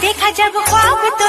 देखा जब ख्वाब तो